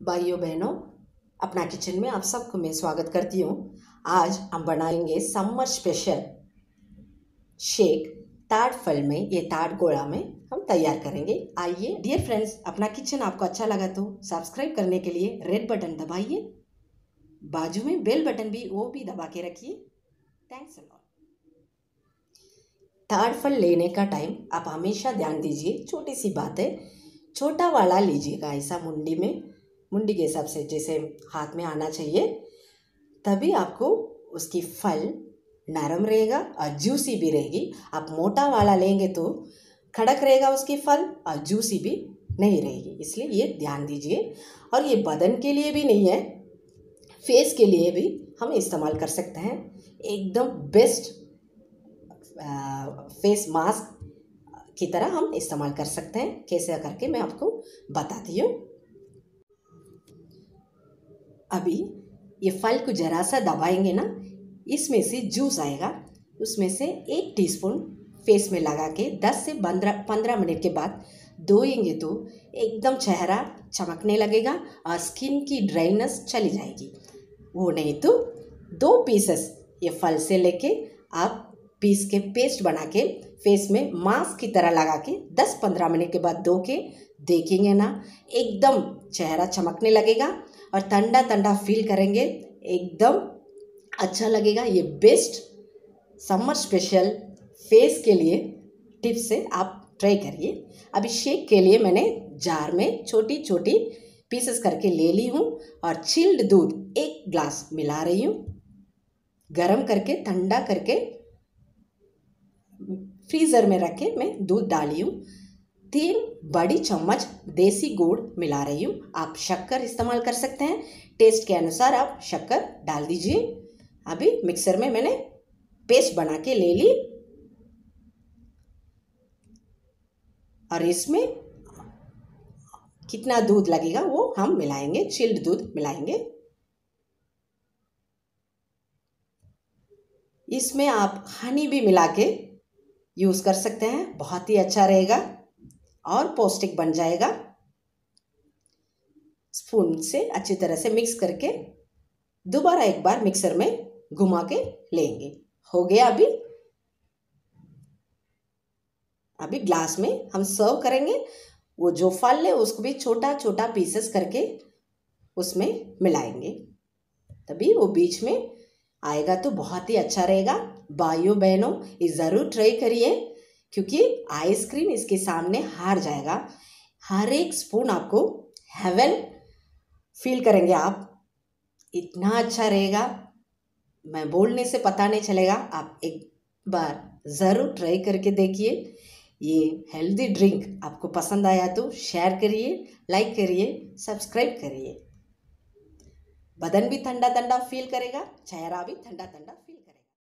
भाइयों, बहनों, अपना किचन में आप सबको मैं स्वागत करती हूँ। आज हम बनाएँगे समर स्पेशल शेक ताड़ फल में, ये ताड़ गोला में हम तैयार करेंगे। आइए डियर फ्रेंड्स अपना किचन आपको अच्छा लगा तो सब्सक्राइब करने के लिए रेड बटन दबाइए, बाजू में बेल बटन भी, वो भी दबा के रखिए। थैंक्स अलॉट ताड़ फल लेने का टाइम आप हमेशा ध्यान दीजिए, छोटी सी बात है, छोटा वाला लीजिएगा ऐसा मुंडी में। मुंडी के हिसाब से जैसे हाथ में आना चाहिए, तभी आपको उसकी फल नरम रहेगा और जूसी भी रहेगी। आप मोटा वाला लेंगे तो खड़क रहेगा उसकी फल और जूसी भी नहीं रहेगी। इसलिए ये ध्यान दीजिए। और ये बदन के लिए भी नहीं है फेस के लिए भी हम इस्तेमाल कर सकते हैं। एकदम बेस्ट फेस मास्क की तरह हम इस्तेमाल कर सकते हैं। कैसे करके मैं आपको बताती हूँ। अभी ये फल को ज़रा सा दबाएँगे ना, इसमें से जूस आएगा। उसमें से एक टीस्पून फेस में लगा के 10 से पंद्रह पंद्रह मिनट के बाद धोएँगे तो एकदम चेहरा चमकने लगेगा और स्किन की ड्राइनेस चली जाएगी। वो नहीं तो दो पीसेस ये फल से लेके आप पीस के पेस्ट बना के फेस में मास्क की तरह लगा के 10-15 मिनट के बाद धो के देखेंगे ना, एकदम चेहरा चमकने लगेगा। और ठंडा ठंडा फील करेंगे। एकदम अच्छा लगेगा। ये बेस्ट समर स्पेशल फेस के लिए टिप्स से आप ट्राई करिए। अभी शेक के लिए मैंने जार में छोटी छोटी पीसेस करके ले ली हूँ और चिल्ड दूध एक ग्लास मिला रही हूँ। गरम करके ठंडा करके फ्रीज़र में रख के मैं दूध डाली हूँ। तीन बड़ी चम्मच, देसी गुड़ मिला रही हूँ। आप शक्कर इस्तेमाल कर सकते हैं। टेस्ट के अनुसार आप शक्कर डाल दीजिए। अभी मिक्सर में मैंने पेस्ट बना के ले ली। और इसमें कितना दूध लगेगा वो हम मिलाएँगे चिल्ड दूध मिलाएँगे। इसमें आप हनी भी मिला के यूज़ कर सकते हैं। बहुत ही अच्छा रहेगा। और पौष्टिक बन जाएगा। स्पून से अच्छी तरह से मिक्स करके दोबारा एक बार मिक्सर में घुमा के लेंगे। हो गया अभी। अभी ग्लास में हम सर्व करेंगे। वो जो फल है उसको भी छोटा छोटा पीसेस करके उसमें मिलाएँगे। तभी वो बीच में आएगा तो बहुत ही अच्छा रहेगा। भाइयों बहनों ये ज़रूर ट्राई करिए। क्योंकि आइसक्रीम इसके सामने हार जाएगा। हर एक स्पून आपको हेवन फील करेंगे आप। इतना अच्छा रहेगा। मैं बोलने से पता नहीं चलेगा। आप एक बार ज़रूर ट्राई करके देखिए। ये हेल्दी ड्रिंक आपको पसंद आया तो शेयर करिए लाइक करिए सब्सक्राइब करिए। बदन भी ठंडा ठंडा फील करेगा, चेहरा भी ठंडा ठंडा